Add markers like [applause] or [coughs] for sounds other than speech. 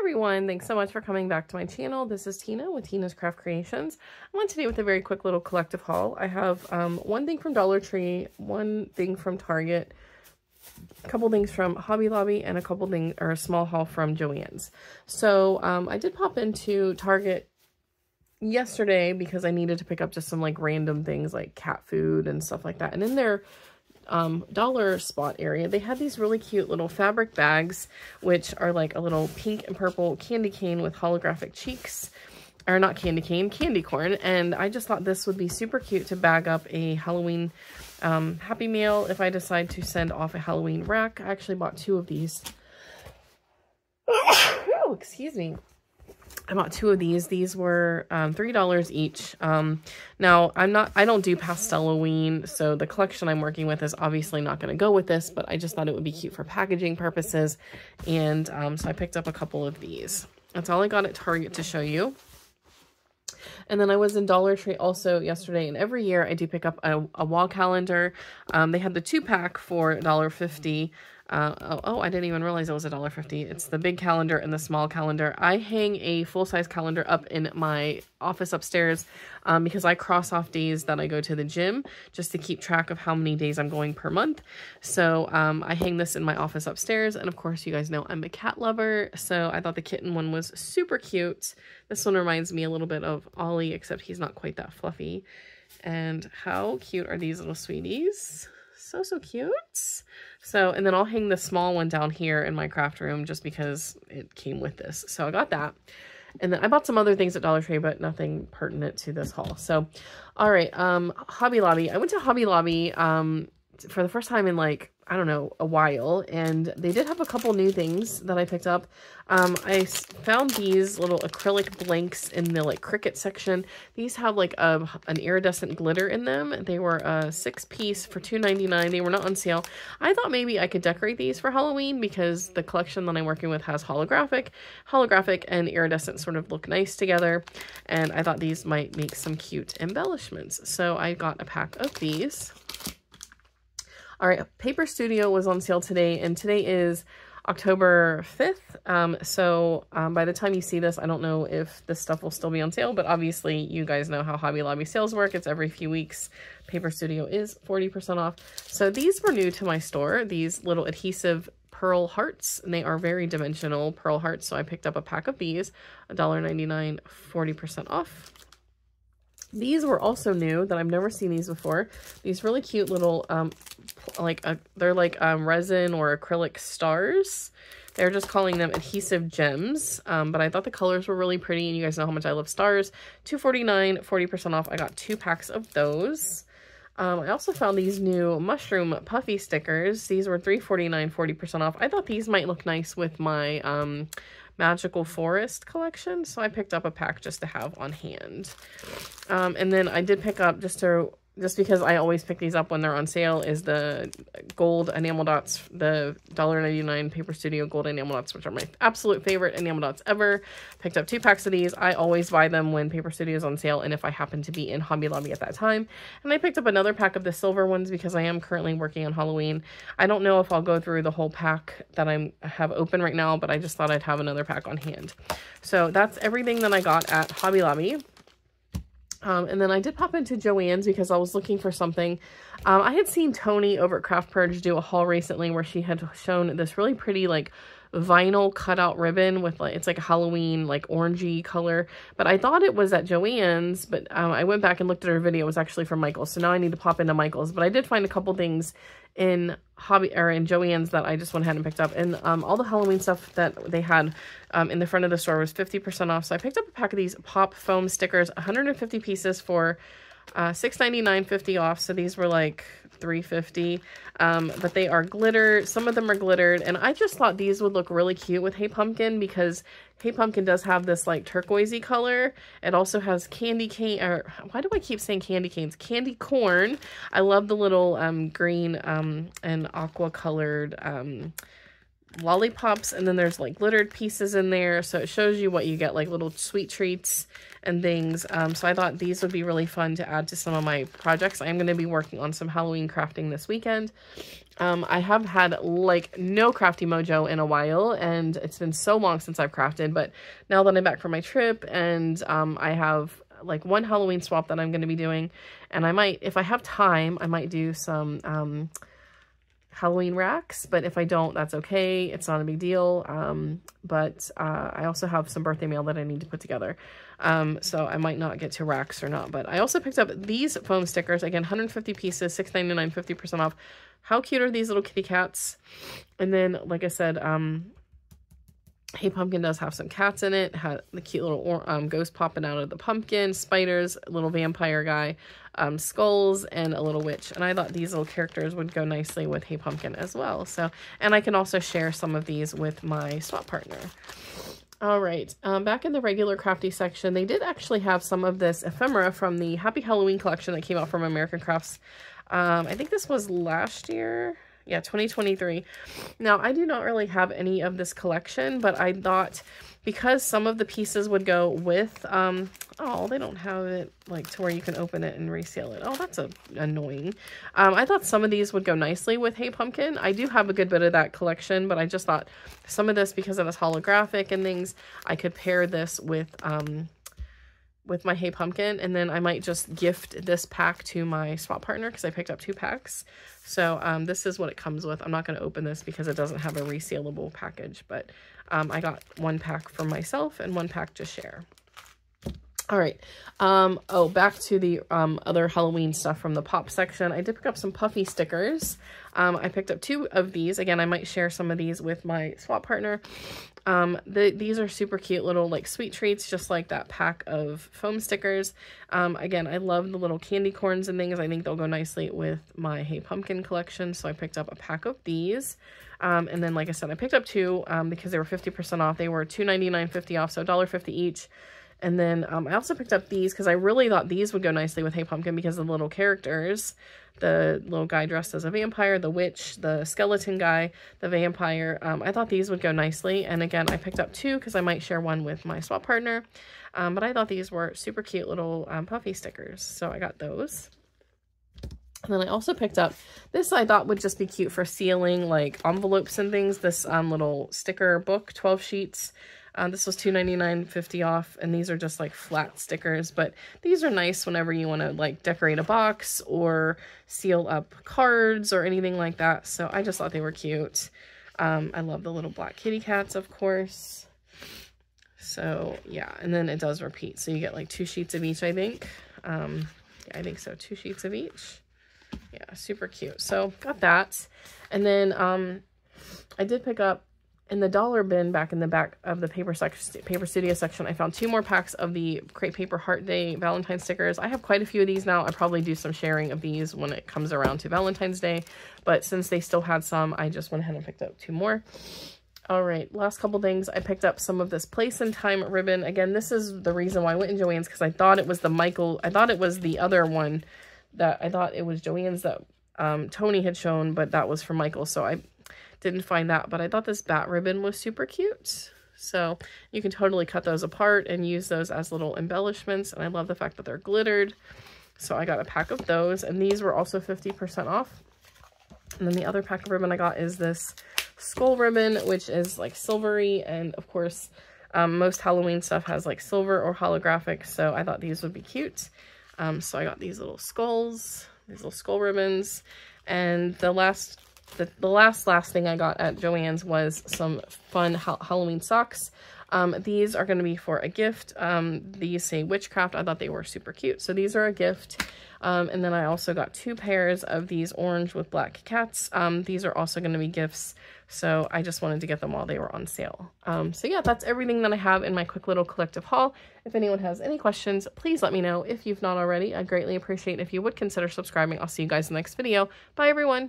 everyone, thanks so much for coming back to my channel. This is Tina with Tina's Craft Creations. I want today with a very quick little collective haul. I have um, one thing from Dollar Tree, one thing from Target, a couple things from Hobby Lobby, and a couple things, or a small haul from Joann's. So um, I did pop into Target yesterday because I needed to pick up just some like random things like cat food and stuff like that. And in there um, dollar spot area, they had these really cute little fabric bags, which are like a little pink and purple candy cane with holographic cheeks. Or not candy cane, candy corn. And I just thought this would be super cute to bag up a Halloween um, Happy Meal if I decide to send off a Halloween rack. I actually bought two of these. [coughs] oh, excuse me. I bought two of these. These were um, $3 each. Um, now, I'm not, I don't do pastel Halloween, so the collection I'm working with is obviously not going to go with this, but I just thought it would be cute for packaging purposes. And um, so I picked up a couple of these. That's all I got at Target to show you. And then I was in Dollar Tree also yesterday, and every year I do pick up a, a wall calendar. Um, they had the two-pack for $1.50. Uh, oh, oh, I didn't even realize it was a dollar fifty. It's the big calendar and the small calendar. I hang a full-size calendar up in my office upstairs um, because I cross off days that I go to the gym just to keep track of how many days I'm going per month. So um, I hang this in my office upstairs. And of course, you guys know I'm a cat lover. So I thought the kitten one was super cute. This one reminds me a little bit of Ollie, except he's not quite that fluffy. And how cute are these little sweeties? So, so cute. So, and then I'll hang the small one down here in my craft room just because it came with this. So I got that. And then I bought some other things at Dollar Tree, but nothing pertinent to this haul. So, all right, um, Hobby Lobby. I went to Hobby Lobby um, for the first time in like I don't know, a while. And they did have a couple new things that I picked up. Um, I found these little acrylic blanks in the like Cricut section. These have like a, an iridescent glitter in them. They were a six piece for $2.99. They were not on sale. I thought maybe I could decorate these for Halloween because the collection that I'm working with has holographic. Holographic and iridescent sort of look nice together. And I thought these might make some cute embellishments. So I got a pack of these. All right, Paper Studio was on sale today, and today is October 5th. Um, so um, by the time you see this, I don't know if this stuff will still be on sale, but obviously you guys know how Hobby Lobby sales work. It's every few weeks. Paper Studio is 40% off. So these were new to my store, these little adhesive pearl hearts, and they are very dimensional pearl hearts. So I picked up a pack of these, $1.99, 40% off. These were also new that I've never seen these before. These really cute little, um, like, a, they're like um, resin or acrylic stars. They're just calling them adhesive gems, um, but I thought the colors were really pretty, and you guys know how much I love stars. Two forty nine, 40% off. I got two packs of those. Um, I also found these new mushroom puffy stickers. These were three forty nine, 40% off. I thought these might look nice with my um, Magical Forest collection. So I picked up a pack just to have on hand. Um, and then I did pick up just to just because I always pick these up when they're on sale, is the gold enamel dots, the $1.99 Paper Studio gold enamel dots, which are my absolute favorite enamel dots ever. Picked up two packs of these. I always buy them when Paper Studio is on sale and if I happen to be in Hobby Lobby at that time. And I picked up another pack of the silver ones because I am currently working on Halloween. I don't know if I'll go through the whole pack that I have open right now, but I just thought I'd have another pack on hand. So that's everything that I got at Hobby Lobby. Um, and then I did pop into Joann's because I was looking for something. Um, I had seen Tony over at Craft Purge do a haul recently where she had shown this really pretty like vinyl cutout ribbon with like, it's like a Halloween like orangey color. But I thought it was at Joann's, but um, I went back and looked at her video. It was actually from Michael's. So now I need to pop into Michael's. But I did find a couple things in hobby or in Joann's that I just went ahead and picked up. And um, all the Halloween stuff that they had um, in the front of the store was 50% off. So I picked up a pack of these pop foam stickers, 150 pieces for uh, $6.99.50 off. So these were like 350 um, but they are glitter. Some of them are glittered. And I just thought these would look really cute with Hey Pumpkin because Hey Pumpkin does have this like turquoisey color. It also has candy cane, or why do I keep saying candy canes? Candy corn. I love the little um, green um, and aqua colored um, lollipops and then there's like glittered pieces in there so it shows you what you get like little sweet treats and things um, so I thought these would be really fun to add to some of my projects. I'm going to be working on some Halloween crafting this weekend. Um, I have had like no crafty mojo in a while and it's been so long since I've crafted but now that I'm back from my trip and um, I have like one Halloween swap that I'm going to be doing and I might if I have time I might do some um, Halloween racks, but if I don't, that's okay. It's not a big deal. Um, but uh, I also have some birthday mail that I need to put together. Um, so I might not get to racks or not. But I also picked up these foam stickers. Again, 150 pieces, $6.99, 50% off. How cute are these little kitty cats? And then, like I said, um, Hey Pumpkin does have some cats in it. Had the cute little um, ghost popping out of the pumpkin, spiders, little vampire guy, um, skulls, and a little witch. And I thought these little characters would go nicely with Hey Pumpkin as well. So, and I can also share some of these with my swap partner. All right, um, back in the regular crafty section, they did actually have some of this ephemera from the Happy Halloween collection that came out from American Crafts. Um, I think this was last year yeah, 2023. Now, I do not really have any of this collection, but I thought because some of the pieces would go with, um, oh, they don't have it like to where you can open it and reseal it. Oh, that's a, annoying. Um, I thought some of these would go nicely with Hey Pumpkin. I do have a good bit of that collection, but I just thought some of this, because it is holographic and things, I could pair this with, um, with my Hey Pumpkin, and then I might just gift this pack to my swap partner because I picked up two packs. So um, this is what it comes with. I'm not going to open this because it doesn't have a resealable package, but um, I got one pack for myself and one pack to share. All right. Um, oh, back to the um, other Halloween stuff from the pop section. I did pick up some puffy stickers. Um, I picked up two of these. Again, I might share some of these with my swap partner. Um, the, these are super cute little like sweet treats, just like that pack of foam stickers. Um, again, I love the little candy corns and things. I think they'll go nicely with my Hey Pumpkin collection. So I picked up a pack of these. Um, and then, like I said, I picked up two um, because they were 50% off. They were $2.99.50 off, so $1.50 each. And then um, I also picked up these because I really thought these would go nicely with Hey Pumpkin because of the little characters. The little guy dressed as a vampire, the witch, the skeleton guy, the vampire. Um, I thought these would go nicely. And again, I picked up two because I might share one with my swap partner. Um, but I thought these were super cute little um, puffy stickers. So I got those. And then I also picked up, this I thought would just be cute for sealing like envelopes and things. This um, little sticker book, 12 sheets. Uh, this was $2.99.50 off, and these are just like flat stickers, but these are nice whenever you want to like decorate a box or seal up cards or anything like that. So I just thought they were cute. Um, I love the little black kitty cats, of course. So yeah, and then it does repeat. So you get like two sheets of each, I think. Um, yeah, I think so. Two sheets of each. Yeah, super cute. So got that. And then um, I did pick up in the dollar bin back in the back of the paper section, paper studio section, I found two more packs of the Crate Paper Heart Day Valentine stickers. I have quite a few of these now. I probably do some sharing of these when it comes around to Valentine's Day, but since they still had some, I just went ahead and picked up two more. All right, last couple things. I picked up some of this Place and Time ribbon. Again, this is the reason why I went in Joann's because I thought it was the Michael, I thought it was the other one that I thought it was Joann's that um, Tony had shown, but that was for Michael. So I didn't find that, but I thought this bat ribbon was super cute. So you can totally cut those apart and use those as little embellishments. And I love the fact that they're glittered. So I got a pack of those. And these were also 50% off. And then the other pack of ribbon I got is this skull ribbon, which is like silvery. And of course, um, most Halloween stuff has like silver or holographic. So I thought these would be cute. Um, so I got these little skulls, these little skull ribbons. And the last the, the last, last thing I got at Joann's was some fun ha Halloween socks. Um, these are going to be for a gift. Um, these say Witchcraft. I thought they were super cute. So these are a gift. Um, and then I also got two pairs of these orange with black cats. Um, these are also going to be gifts. So I just wanted to get them while they were on sale. Um, so yeah, that's everything that I have in my quick little collective haul. If anyone has any questions, please let me know. If you've not already, I'd greatly appreciate if you would consider subscribing. I'll see you guys in the next video. Bye everyone.